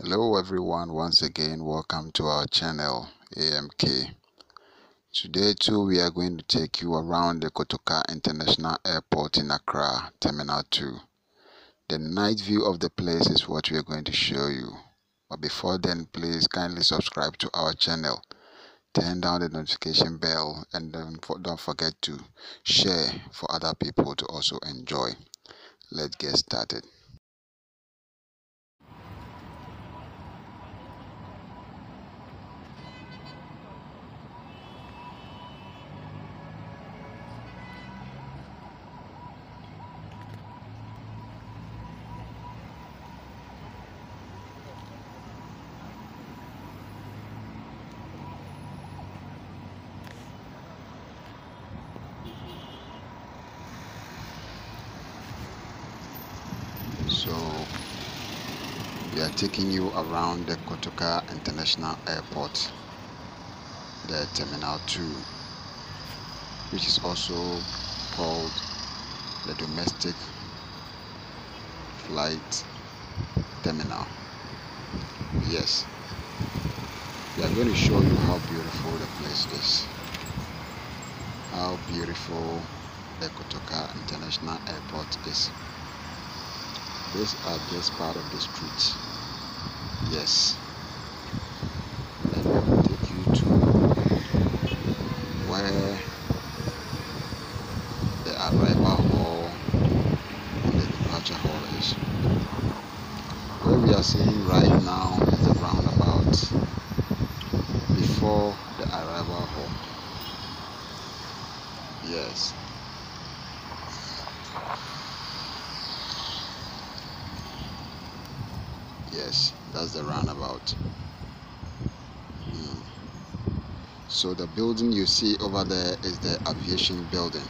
hello everyone. Once again welcome to our channel amk today too we are going to take you around the kotoka international airport in accra terminal 2 the night view of the place is what we are going to show you. But before then please kindly subscribe to our channel. Turn down the notification bell and don't, don't forget to share for other people to also enjoy. Let's get started so taking you around the Kotoka International Airport the Terminal 2 which is also called the Domestic Flight Terminal. Yes we are going to show you how beautiful the place is how beautiful the Kotoka International Airport is. These are just part of the streets yes. Let me take you to where the arrival hall and the departure hall is. Where we are seeing right now is the roundabout before the arrival hall. Yes yes that's the roundabout. Mm. so the building you see over there is the aviation building.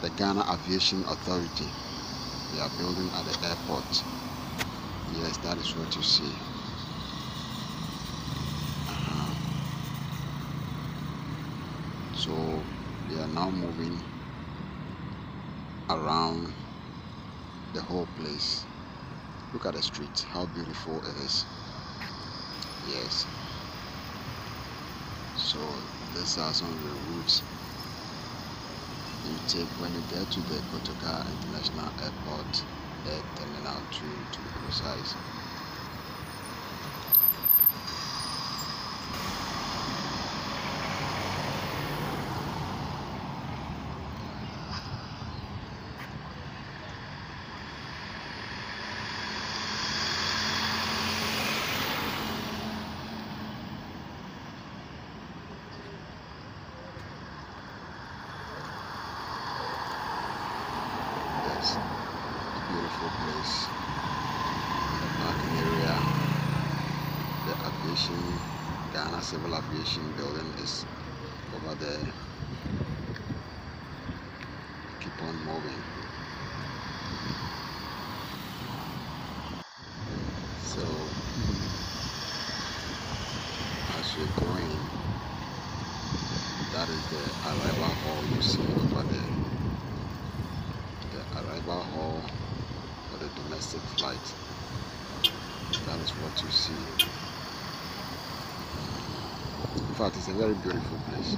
The Ghana Aviation Authority. They are building at the airport. Yes that is what you see. Uh-huh. so they are now moving around the whole place. Look at the street, how beautiful it is. Yes. So these are some of the routes you take when you get to the Kotoka International Airport at Terminal 2 to be precise. Yes, a beautiful place. The parking area, the aviation, Civil Aviation building is over there. Keep on moving. So, as you're going, that is the arrival hall you see over there. The arrival hall for the domestic flight. That is what you see. Fact, it's a very beautiful place.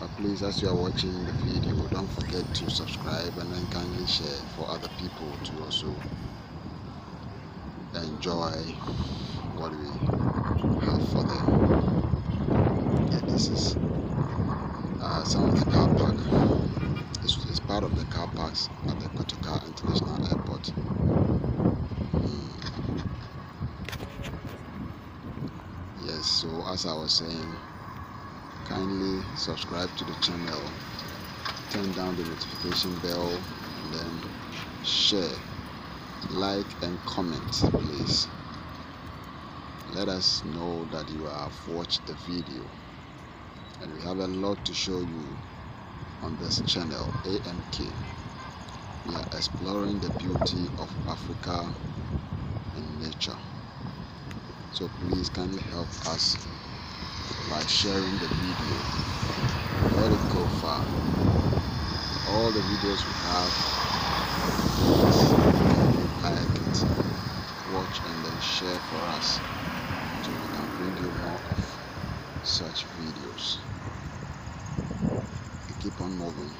But please, as you are watching the video, don't forget to subscribe and then kindly share for other people to also enjoy what we have for them. Yeah, this is uh, some of the car park. It's, it's part of the car parks at the Kotoka International Airport. Mm. Yes, so as I was saying, kindly subscribe to the channel, turn down the notification bell, and then share, like, and comment, please. Let us know that you have watched the video, and we have a lot to show you on this channel, AMK. We are exploring the beauty of Africa and nature. So please kindly help us by sharing the video. Let it go far. All the videos we have, please then share for us so we can bring you more of such videos. Keep on moving.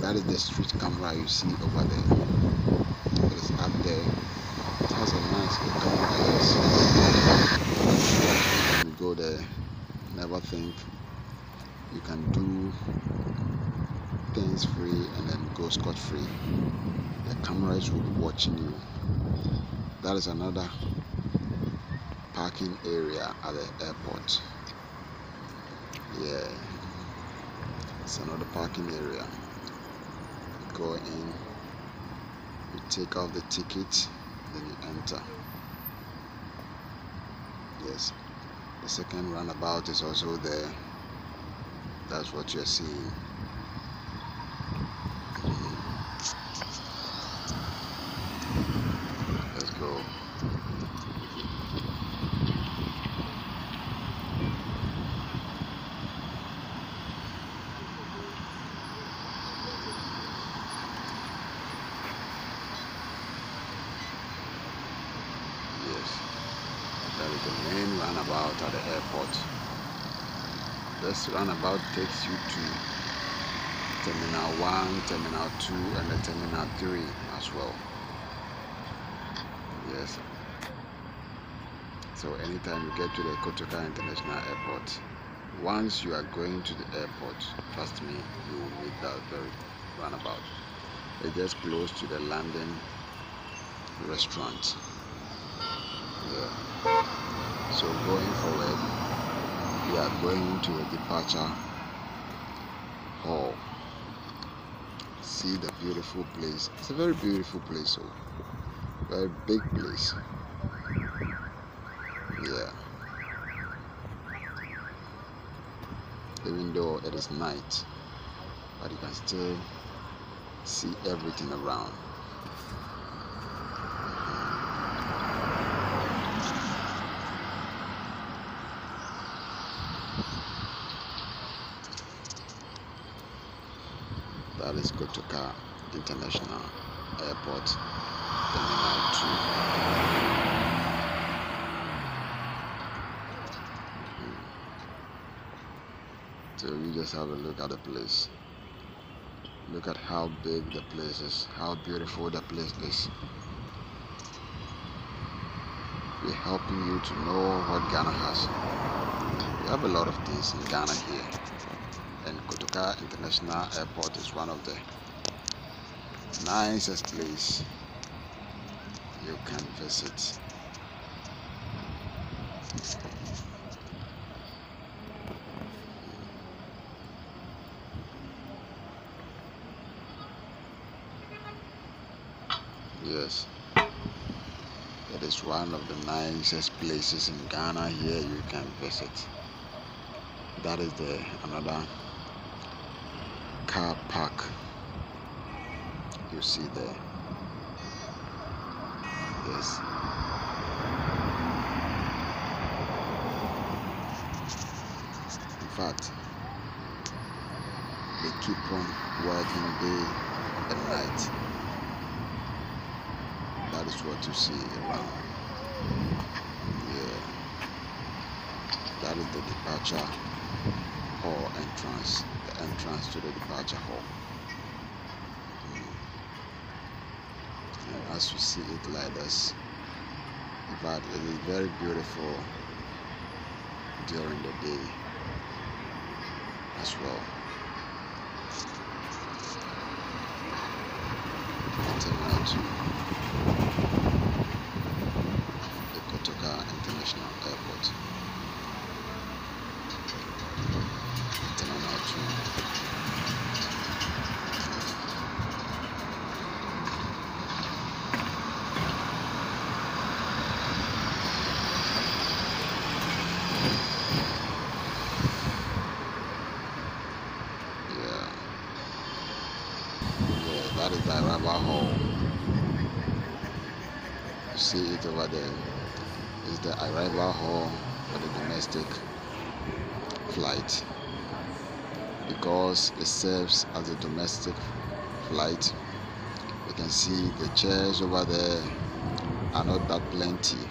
That is the street camera you see over there. It is up there. It has a nice camera. Go there, never think you can do things free and then go scot free. The cameras will be watching you. That is another parking area at the airport. Yeah, it's another parking area. You go in, you take off the ticket, then you enter. Yes, the second roundabout is also there. That's what you're seeing. Let's go. Yes, that is the main roundabout at the airport. This runabout takes you to Terminal 1, Terminal 2, and the Terminal 3 as well. Yes. So anytime you get to the Kotoka International Airport, once you are going to the airport, trust me, you will meet that very runabout It's just close to the London restaurant. So going forward, we are going to a departure hall. See the beautiful place. It's a very beautiful place, so very big place. Yeah. Even though it is night, but you can still see everything around. Is Kotoka International Airport, Terminal 2. Hmm. So you just have a look at the place. Look at how big the place is, how beautiful the place is. We're helping you to know what Ghana has. We have a lot of things in Ghana here. Kotoka International Airport is one of the nicest place you can visit. Yes, it is one of the nicest places in Ghana here you can visit. That is the another car park you see there. Yes. In fact, they keep on working day and night. That is what you see around. Yeah. That is the departure hall entrance. Entrance to the departure hall. And as you see it like this, fact, it is very beautiful during the day as well. Terminal 2, the Kotoka International Airport. Terminal 2. Yeah. Yeah, that is the arrival hall. You see it over there is the arrival hall for the domestic flight. Because it serves as a domestic flight, you can see the chairs over there are not that plenty.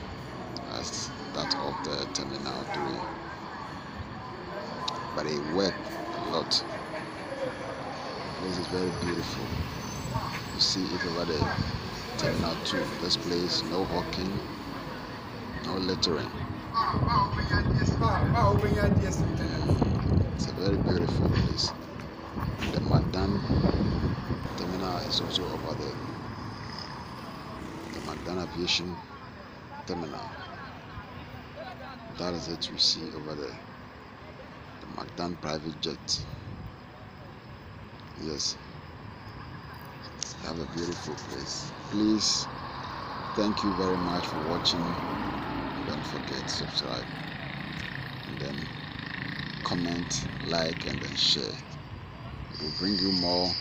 As that of the Terminal 3. But it worked a lot. This is very beautiful. You see it over Terminal 2. This place, no hawking, no littering. It's a very beautiful place. The Madan terminal is also over there. The Madan Aviation Terminal. That is it you see over there. The Madan private jet. Yes. Have a beautiful place. Please, thank you very much for watching. Don't forget subscribe and then comment, like, and then share. We'll bring you more.